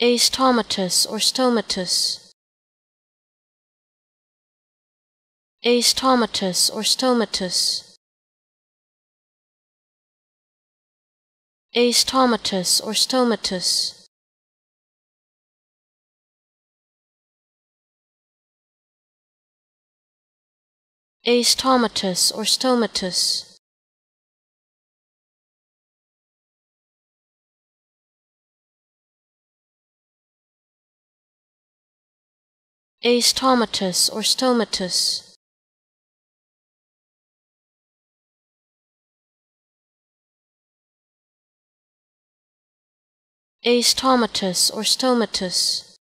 astomatous or stomatus astomatous or stomatus astomatous or stomatus astomatous or stomatus astomatous or stomatus astomatous or stomatus